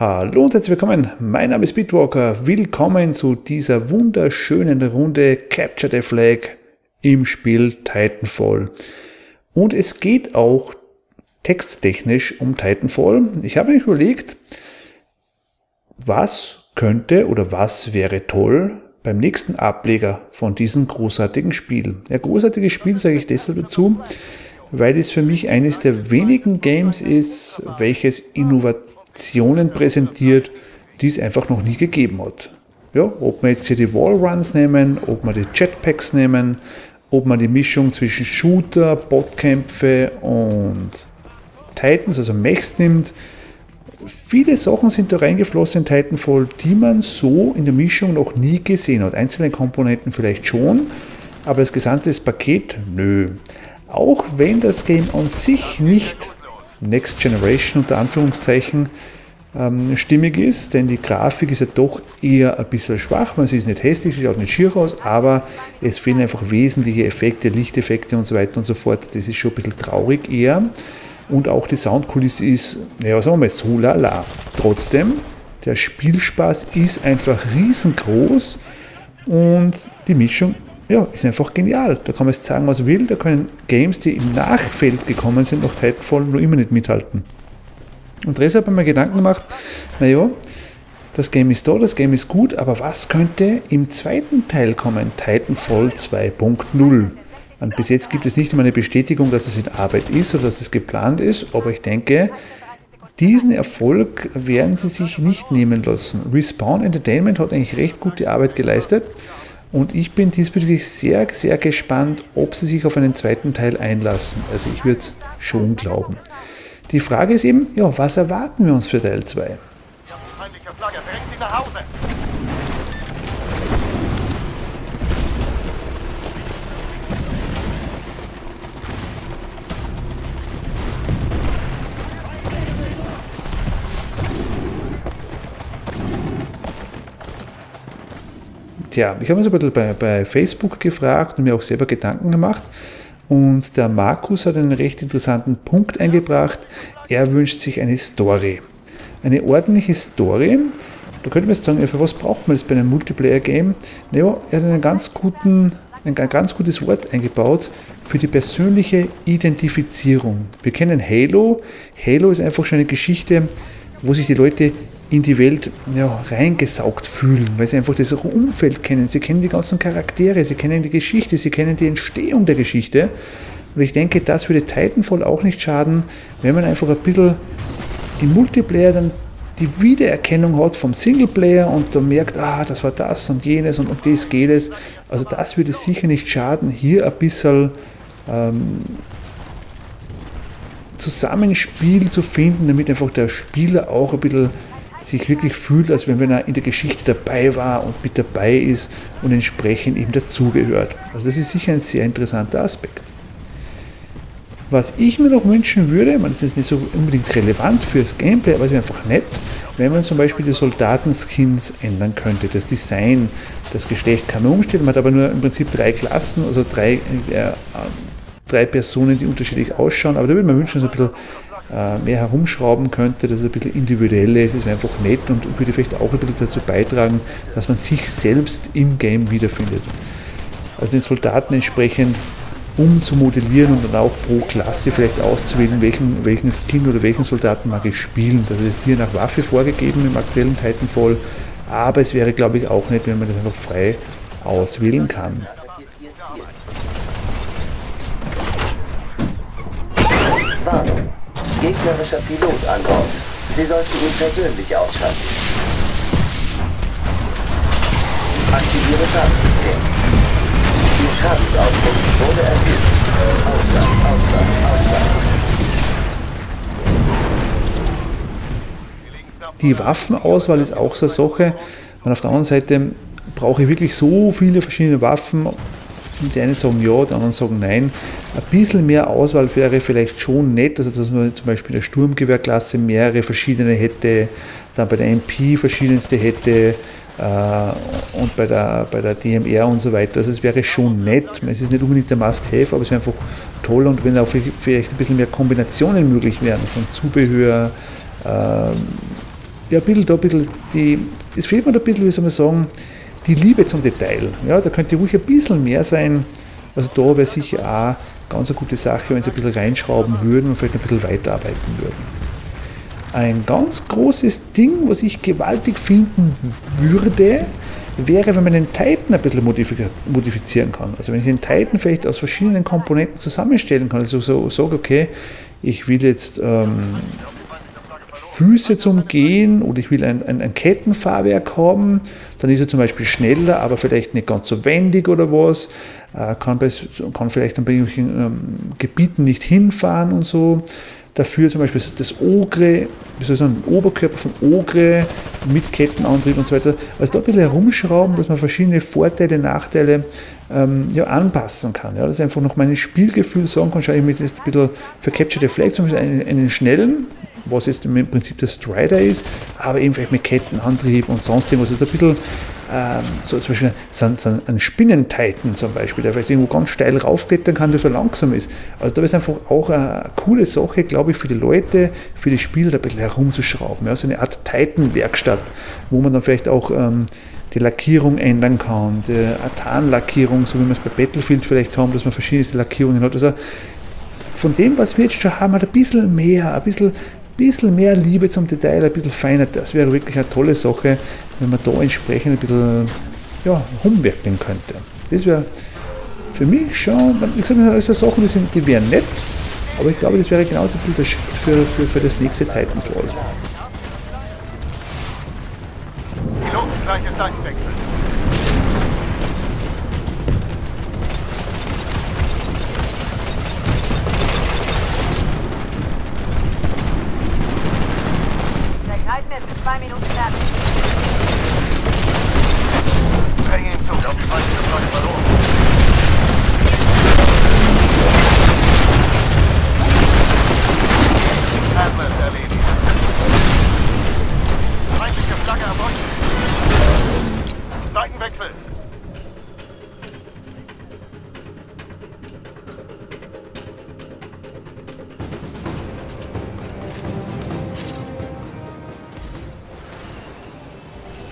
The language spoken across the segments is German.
Hallo und herzlich willkommen. Mein Name ist Bitwalker. Willkommen zu dieser wunderschönen Runde Capture the Flag im Spiel Titanfall. Und es geht auch texttechnisch um Titanfall. Ich habe mir überlegt, was könnte oder was wäre toll beim nächsten Ableger von diesem großartigen Spiel. Ein großartiges Spiel sage ich deshalb dazu, weil es für mich eines der wenigen Games ist, welches innovativ Aktionen präsentiert, die es einfach noch nie gegeben hat. Ja, ob wir jetzt hier die Wallruns nehmen, ob wir die Jetpacks nehmen, ob man die Mischung zwischen Shooter, Botkämpfe und Titans, also Mechs nimmt. Viele Sachen sind da reingeflossen in Titanfall, die man so in der Mischung noch nie gesehen hat. Einzelne Komponenten vielleicht schon, aber das gesamte Paket, nö. Auch wenn das Game an sich nicht Next Generation unter Anführungszeichen ähm, stimmig ist, denn die Grafik ist ja doch eher ein bisschen schwach. Man sieht es nicht hässlich, sieht auch nicht schier aus, aber es fehlen einfach wesentliche Effekte, Lichteffekte und so weiter und so fort. Das ist schon ein bisschen traurig eher. Und auch die Soundkulisse ist, naja, sagen wir mal, so lala. Trotzdem, der Spielspaß ist einfach riesengroß und die Mischung ja, ist einfach genial. Da kann man jetzt sagen, was will. Da können Games, die im Nachfeld gekommen sind, noch Titanfall noch immer nicht mithalten. Und deshalb habe ich mir Gedanken gemacht, naja, das Game ist da, das Game ist gut, aber was könnte im zweiten Teil kommen? Titanfall 2.0. Und bis jetzt gibt es nicht immer eine Bestätigung, dass es in Arbeit ist oder dass es geplant ist, aber ich denke, diesen Erfolg werden sie sich nicht nehmen lassen. Respawn Entertainment hat eigentlich recht gute Arbeit geleistet und ich bin diesbezüglich sehr, sehr gespannt, ob sie sich auf einen zweiten Teil einlassen. Also ich würde es schon glauben. Die Frage ist eben, ja, was erwarten wir uns für Teil 2? Tja, ich habe mich ein bisschen bei, bei Facebook gefragt und mir auch selber Gedanken gemacht. Und der Markus hat einen recht interessanten Punkt eingebracht. Er wünscht sich eine Story. Eine ordentliche Story. Da könnte man jetzt sagen, für was braucht man das bei einem Multiplayer-Game? Naja, er hat einen ganz guten, ein ganz gutes Wort eingebaut für die persönliche Identifizierung. Wir kennen Halo. Halo ist einfach schon eine Geschichte, wo sich die Leute in die Welt ja, reingesaugt fühlen, weil sie einfach das Umfeld kennen. Sie kennen die ganzen Charaktere, sie kennen die Geschichte, sie kennen die Entstehung der Geschichte. Und ich denke, das würde Titanfall auch nicht schaden, wenn man einfach ein bisschen im Multiplayer dann die Wiedererkennung hat vom Singleplayer und dann merkt, ah, das war das und jenes und um das geht es. Also das würde sicher nicht schaden, hier ein bisschen ähm, Zusammenspiel zu finden, damit einfach der Spieler auch ein bisschen sich wirklich fühlt, als wenn er in der Geschichte dabei war und mit dabei ist und entsprechend eben dazugehört. Also das ist sicher ein sehr interessanter Aspekt. Was ich mir noch wünschen würde, man ist jetzt nicht so unbedingt relevant fürs Gameplay, aber es wäre einfach nett, wenn man zum Beispiel die Soldatenskins ändern könnte, das Design, das Geschlecht kann man umstellen, man hat aber nur im Prinzip drei Klassen, also drei, äh, drei Personen, die unterschiedlich ausschauen, aber da würde man wünschen, so ein bisschen äh, mehr herumschrauben könnte, dass es ein bisschen individueller ist, es wäre einfach nett und würde vielleicht auch ein bisschen dazu beitragen, dass man sich selbst im Game wiederfindet. Also den Soldaten entsprechend umzumodellieren und dann auch pro Klasse vielleicht auszuwählen, welchen, welchen Skin oder welchen Soldaten mag ich spielen. Das ist hier nach Waffe vorgegeben im aktuellen Titanfall, aber es wäre glaube ich auch nett, wenn man das einfach frei auswählen kann. Gegnerischer Pilot an Bord. Sie sollten ihn persönlich ausschalten. Aktiviere Schadensystem. Ihr Schadensausdruck wurde erhöht. Ausland, Ausland, Ausland. Die Waffenauswahl ist auch so eine Sache. Und auf der anderen Seite brauche ich wirklich so viele verschiedene Waffen die einen sagen ja, die anderen sagen nein. Ein bisschen mehr Auswahl wäre vielleicht schon nett, also dass man zum Beispiel in der Sturmgewehrklasse mehrere verschiedene hätte, dann bei der MP verschiedenste hätte äh, und bei der, bei der DMR und so weiter. Also es wäre schon nett. Es ist nicht unbedingt der Must-Have, aber es wäre einfach toll und wenn auch vielleicht ein bisschen mehr Kombinationen möglich wären von Zubehör, äh, ja, ein bisschen da, ein bisschen die, es fehlt mir da ein bisschen, wie soll man sagen, die Liebe zum Detail. Ja, da könnte ruhig ein bisschen mehr sein. Also da wäre sicher auch ganz eine gute Sache, wenn sie ein bisschen reinschrauben würden und vielleicht ein bisschen weiterarbeiten würden. Ein ganz großes Ding, was ich gewaltig finden würde, wäre, wenn man den Titan ein bisschen modifizieren kann. Also wenn ich den Titan vielleicht aus verschiedenen Komponenten zusammenstellen kann. Also so sage, okay, ich will jetzt ähm, Füße zum Gehen oder ich will ein, ein, ein, Kettenfahrwerk haben, dann ist er zum Beispiel schneller, aber vielleicht nicht ganz so wendig oder was, äh, kann, bei, kann vielleicht an irgendwelchen ähm, Gebieten nicht hinfahren und so. Dafür zum Beispiel das Ogre, wie soll ich sagen, Oberkörper von Ogre mit Kettenantrieb und so weiter. Also da ein bisschen herumschrauben, dass man verschiedene Vorteile, Nachteile ähm, ja, anpassen kann. Ja. Ich einfach noch mein Spielgefühl sagen kann, schau ich mir jetzt ein bisschen für Capture the Flag zum Beispiel einen, einen schnellen was jetzt im Prinzip der Strider ist, aber eben vielleicht mit Kettenantrieb und sonst irgendwas. Also ein bisschen ähm, so zum Beispiel so, so ein Spinnentitan zum Beispiel, der vielleicht irgendwo ganz steil raufklettern kann, der so langsam ist. Also da ist einfach auch eine coole Sache, glaube ich, für die Leute, für die Spieler, da ein bisschen herumzuschrauben. Ja, so eine Art Titan-Werkstatt, wo man dann vielleicht auch ähm, die Lackierung ändern kann, die Atan-Lackierung, so wie wir es bei Battlefield vielleicht haben, dass man verschiedene Lackierungen hat. Also von dem, was wir jetzt schon haben, ein bisschen mehr, ein bisschen bisschen mehr Liebe zum Detail, ein bisschen feiner, das wäre wirklich eine tolle Sache, wenn man da entsprechend ein bisschen ja, rumwerkeln könnte. Das wäre für mich schon, wie gesagt, das sind alles so Sachen, die, sind, die wären nett, aber ich glaube, das wäre genauso ein bisschen für, für, für das nächste Titanfall. Piloten, gleiche Seitenwechsel. Zwei Minuten fertig.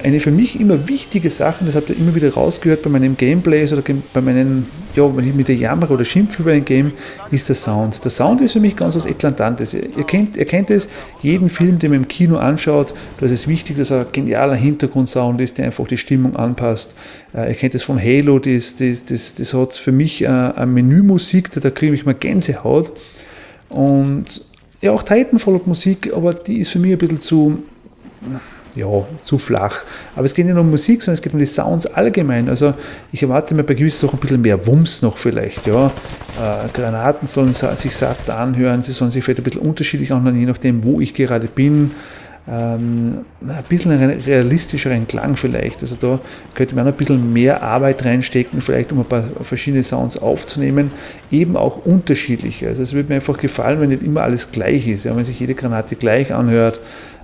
Eine für mich immer wichtige Sache, das habt ihr immer wieder rausgehört bei meinen Gameplays oder bei meinen, ja, wenn ich mit der Jammer oder schimpfe über ein Game, ist der Sound. Der Sound ist für mich ganz was Eklatantes. Ihr kennt, ihr kennt es, jeden Film, den man im Kino anschaut, da ist es wichtig, dass er ein genialer Hintergrundsound ist, der einfach die Stimmung anpasst. Äh, ihr kennt es von Halo, das, das, das, das hat für mich äh, eine Menümusik, da kriege ich mal Gänsehaut. Und ja, auch Titanfall hat Musik, aber die ist für mich ein bisschen zu ja, zu flach. Aber es geht nicht nur um Musik, sondern es geht um die Sounds allgemein. Also ich erwarte mir bei gewissen Sachen ein bisschen mehr Wumms noch vielleicht. Ja. Äh, Granaten sollen sich satt anhören, sie sollen sich vielleicht ein bisschen unterschiedlich anhören, je nachdem, wo ich gerade bin. Ähm, ein bisschen realistischeren Klang vielleicht. Also da könnte man ein bisschen mehr Arbeit reinstecken, vielleicht um ein paar verschiedene Sounds aufzunehmen, eben auch unterschiedliche. Also es würde mir einfach gefallen, wenn nicht immer alles gleich ist, ja, wenn sich jede Granate gleich anhört.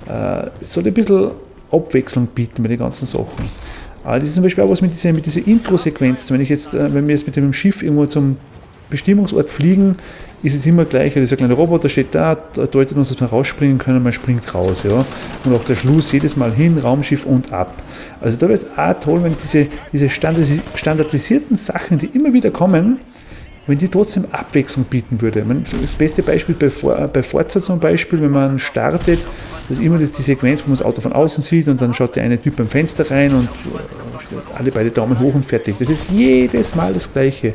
Äh, es soll ein bisschen Abwechslung bieten bei den ganzen Sachen. Aber das ist zum Beispiel auch was mit dieser, mit dieser Intro-Sequenz. Wenn, ich äh, wenn wir jetzt mit dem Schiff irgendwo zum Bestimmungsort fliegen, ist es immer gleich. Dieser kleine Roboter steht da, deutet uns, dass wir rausspringen können, man springt raus. Ja. Und auch der Schluss jedes Mal hin, Raumschiff und ab. Also da wäre es auch toll, wenn diese, diese standardisierten Sachen, die immer wieder kommen, wenn die trotzdem Abwechslung bieten würde. Das beste Beispiel bei, bei Forza zum Beispiel, wenn man startet, das ist immer das, die Sequenz, wo man das Auto von außen sieht und dann schaut der eine Typ beim Fenster rein und äh, alle beide Daumen hoch und fertig. Das ist jedes Mal das Gleiche.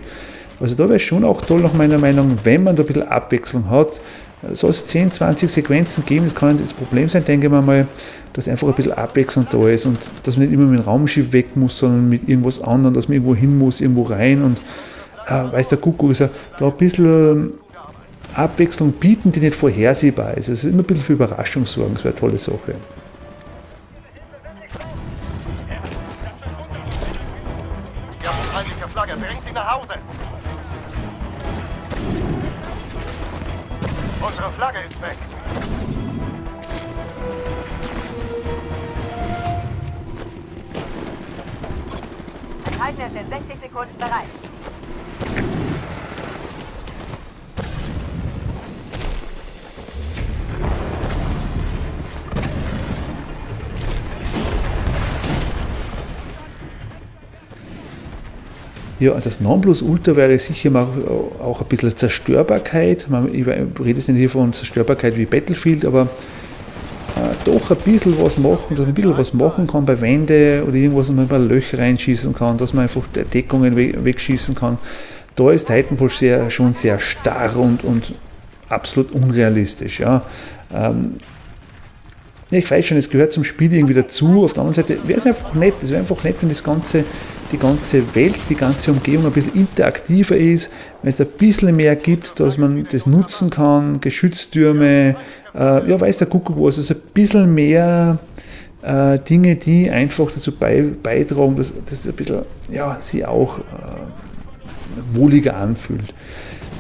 Also da wäre es schon auch toll, nach meiner Meinung, wenn man da ein bisschen Abwechslung hat. Soll es 10, 20 Sequenzen geben, das kann nicht das Problem sein, denke ich mal, dass einfach ein bisschen Abwechslung da ist und dass man nicht immer mit dem Raumschiff weg muss, sondern mit irgendwas anderem, dass man irgendwo hin muss, irgendwo rein und äh, weiß der Kuckuck, ist da ein bisschen Abwechslung bieten, die nicht vorhersehbar ist. Es ist immer ein bisschen für Überraschung sorgen, das wäre eine tolle Sache. Flagge, bringt sie nach Hause! Unsere Flagge ist weg! Halten es in 60 Sekunden bereit. Ja, das Nonplusultra wäre sicher mal auch ein bisschen Zerstörbarkeit. Ich rede jetzt nicht hier von Zerstörbarkeit wie Battlefield, aber äh, doch ein bisschen was machen, dass man ein bisschen was machen kann bei Wände oder irgendwas, wo man ein paar Löcher reinschießen kann, dass man einfach Deckungen wegschießen kann. Da ist Titanfall sehr, schon sehr starr und, und absolut unrealistisch. Ja. Ähm, ich weiß schon, es gehört zum Spiel irgendwie dazu. Auf der anderen Seite wäre es einfach nett, es wäre einfach nett, wenn das ganze, die ganze Welt, die ganze Umgebung ein bisschen interaktiver ist, wenn es ein bisschen mehr gibt, dass man das nutzen kann, Geschütztürme, äh, ja, weiß der Kuckuck was, also ein bisschen mehr äh, Dinge, die einfach dazu bei, beitragen, dass das ein bisschen, ja, sie auch äh, wohliger anfühlt.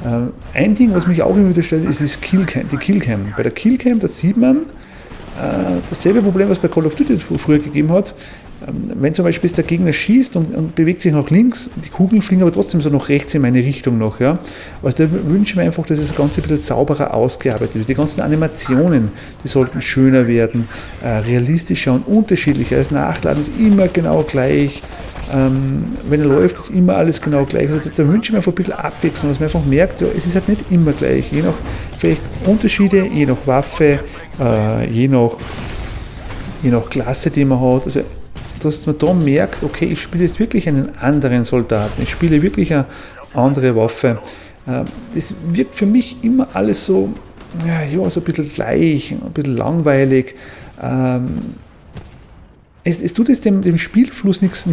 Äh, ein Ding, was mich auch immer wieder stört, ist das Killcam, die Killcam. Bei der Killcam, da sieht man, äh, dasselbe Problem, was bei Call of Duty früher gegeben hat. Ähm, wenn zum Beispiel der Gegner schießt und, und, bewegt sich nach links, die Kugeln fliegen aber trotzdem so nach rechts in meine Richtung noch. Ja? Also da wünsche ich mir einfach, dass das Ganze ein bisschen sauberer ausgearbeitet wird. Die ganzen Animationen, die sollten schöner werden, äh, realistischer und unterschiedlicher. Das Nachladen ist immer genau gleich. Ähm, wenn er läuft, ist immer alles genau gleich. Also da, da wünsche ich mir einfach ein bisschen Abwechslung, dass man einfach merkt, ja, es ist halt nicht immer gleich. Je nach vielleicht Unterschiede, je nach Waffe, äh, je, nach, je nach Klasse, die man hat. Also, dass man da merkt, okay, ich spiele jetzt wirklich einen anderen Soldaten, ich spiele wirklich eine andere Waffe. Äh, das wirkt für mich immer alles so, ja, so ein bisschen gleich, ein bisschen langweilig. Ähm, es, es, tut es dem, dem Spielfluss nichts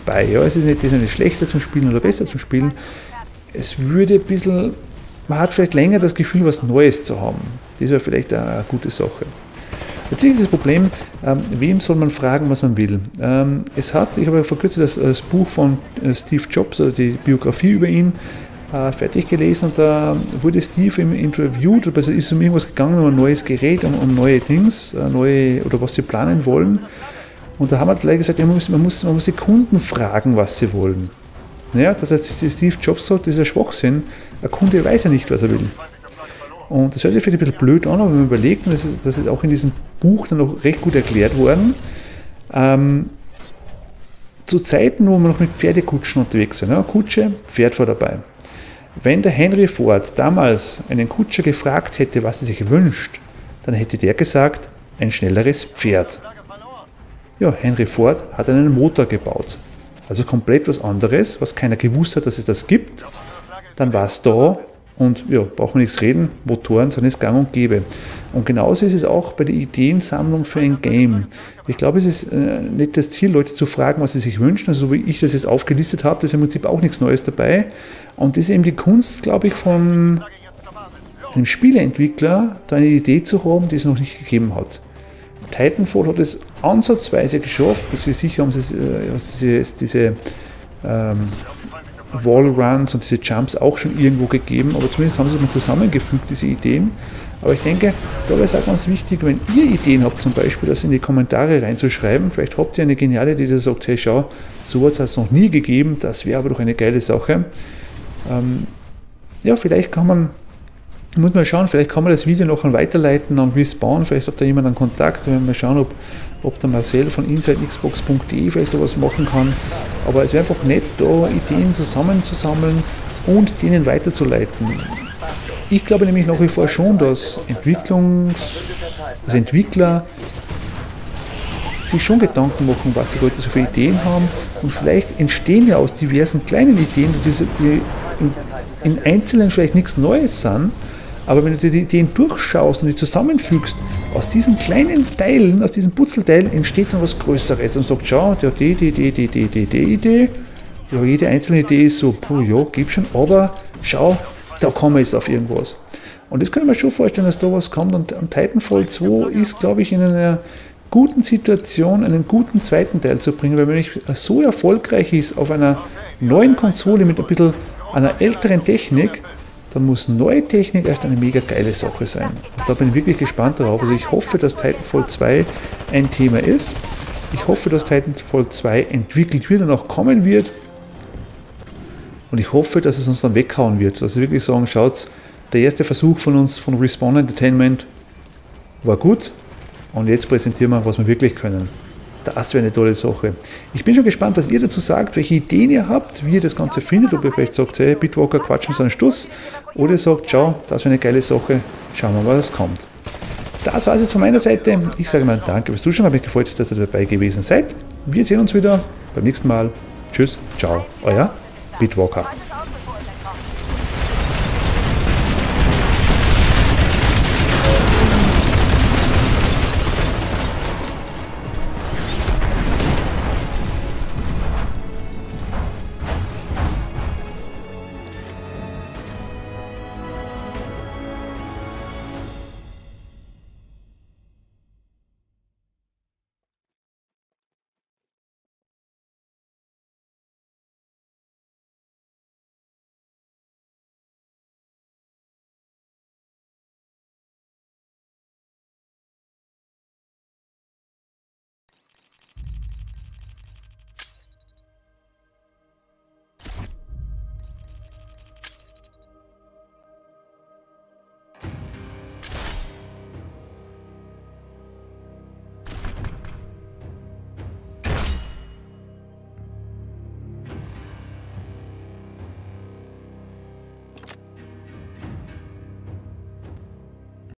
bei. Ja. Es ist nicht, ist nicht schlechter zum Spielen oder besser zum Spielen. Es würde ein bisschen, man hat vielleicht länger das Gefühl, was Neues zu haben. Das wäre vielleicht eine gute Sache. Natürlich ist das Problem, ähm, wem soll man fragen, was man will. Ähm, es hat, ich habe vor kurzem das, das Buch von äh, Steve Jobs, also die Biografie über ihn, äh, fertig gelesen und da wurde Steve im interviewt, also ist um irgendwas gegangen, um ein neues Gerät, um, um neue Dings, äh, neue oder was sie planen wollen. Und da haben wir gleich gesagt, ja, man, muss, man, muss, man muss die Kunden fragen, was sie wollen. Naja, da hat Steve Jobs gesagt, das ist ein Schwachsinn. Ein Kunde weiß ja nicht, was er will. Und das hört sich vielleicht ein bisschen blöd an, aber wenn man überlegt, und das ist, das ist auch in diesem Buch dann noch recht gut erklärt worden, ähm, zu Zeiten, wo wir noch mit Pferdekutschen unterwegs sind, ja, Kutsche, Pferd vor dabei. Wenn der Henry Ford damals einen Kutscher gefragt hätte, was er sich wünscht, dann hätte der gesagt, ein schnelleres Pferd. Ja, Henry Ford hat einen Motor gebaut. Also komplett was anderes, was keiner gewusst hat, dass es das gibt. Dann war es da und ja, brauchen wir nichts reden, Motoren sind es gang und gäbe. Und genauso ist es auch bei der Ideensammlung für ein Game. Ich glaube, es ist äh, nicht das Ziel, Leute zu fragen, was sie sich wünschen. Also so wie ich das jetzt aufgelistet habe, ist im Prinzip auch nichts Neues dabei. Und das ist eben die Kunst, glaube ich, von einem Spieleentwickler, da eine Idee zu haben, die es noch nicht gegeben hat. Titanfall hat es ansatzweise geschafft, sicher haben sie äh, diese, diese ähm, Wallruns und diese Jumps auch schon irgendwo gegeben, aber zumindest haben sie mal zusammengefügt, diese Ideen. Aber ich denke, da wäre es auch ganz wichtig, wenn ihr Ideen habt, zum Beispiel das in die Kommentare reinzuschreiben. Vielleicht habt ihr eine geniale Idee, die sagt, hey, schau, sowas hat es noch nie gegeben, das wäre aber doch eine geile Sache. Ähm, ja, vielleicht kann man muss man schauen, vielleicht kann man das Video noch weiterleiten an Respawn, vielleicht hat da jemand einen Kontakt, wenn wir schauen, ob, ob der Marcel von InsideXbox.de vielleicht da was machen kann. Aber es wäre einfach nett, da Ideen zusammenzusammeln und denen weiterzuleiten. Ich glaube nämlich nach wie vor schon, dass Entwicklungs-, also Entwickler sich schon Gedanken machen, was die Leute so für Ideen haben und vielleicht entstehen ja aus diversen kleinen Ideen, die, in Einzelnen vielleicht nichts Neues sind, aber wenn du die Ideen durchschaust und die zusammenfügst, aus diesen kleinen Teilen, aus diesen Putzelteilen entsteht dann was Größeres und sagt, schau, der die, die, die, die, die, die, die Idee, ja, jede einzelne Idee ist so, puh, ja, gibt schon, aber schau, da kommen wir jetzt auf irgendwas. Und das kann ich mir schon vorstellen, dass da was kommt. Und, und Titanfall 2 ist, glaube ich, in einer guten Situation, einen guten zweiten Teil zu bringen, weil wenn ich so erfolgreich ist auf einer neuen Konsole mit ein bisschen einer älteren Technik, dann muss neue Technik erst eine mega geile Sache sein. Und da bin ich wirklich gespannt darauf. Also ich hoffe, dass Titanfall 2 ein Thema ist. Ich hoffe, dass Titanfall 2 entwickelt wird und auch kommen wird. Und ich hoffe, dass es uns dann weghauen wird. Dass wir wirklich sagen, schaut, der erste Versuch von uns, von Respawn Entertainment, war gut. Und jetzt präsentieren wir, was wir wirklich können. Das wäre eine tolle Sache. Ich bin schon gespannt, was ihr dazu sagt, welche Ideen ihr habt, wie ihr das Ganze findet, ob ihr vielleicht sagt, hey, Bitwalker quatschen so einen Stuss, oder ihr sagt, schau, das wäre eine geile Sache, schauen wir mal, was kommt. Das war es jetzt von meiner Seite. Ich sage mal danke fürs Zuschauen, habe mich gefreut, dass ihr dabei gewesen seid. Wir sehen uns wieder beim nächsten Mal. Tschüss, ciao, euer Bitwalker.